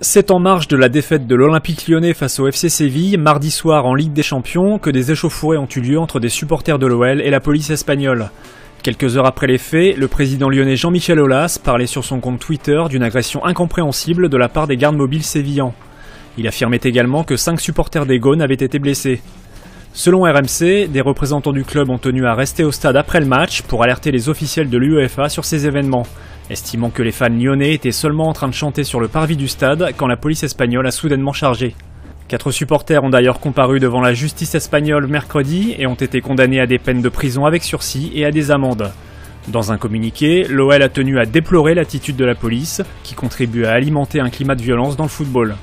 C'est en marge de la défaite de l'Olympique lyonnais face au FC Séville, mardi soir en Ligue des Champions, que des échauffourées ont eu lieu entre des supporters de l'OL et la police espagnole. Quelques heures après les faits, le président lyonnais Jean-Michel Aulas parlait sur son compte Twitter d'une agression incompréhensible de la part des gardes mobiles sévillans. Il affirmait également que cinq supporters des Gaunes avaient été blessés. Selon RMC, des représentants du club ont tenu à rester au stade après le match pour alerter les officiels de l'UEFA sur ces événements, estimant que les fans lyonnais étaient seulement en train de chanter sur le parvis du stade quand la police espagnole a soudainement chargé. Quatre supporters ont d'ailleurs comparu devant la justice espagnole mercredi et ont été condamnés à des peines de prison avec sursis et à des amendes. Dans un communiqué, l'OL a tenu à déplorer l'attitude de la police, qui contribue à alimenter un climat de violence dans le football.